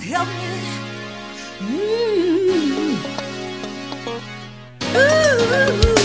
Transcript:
help me. hmm. Ooh.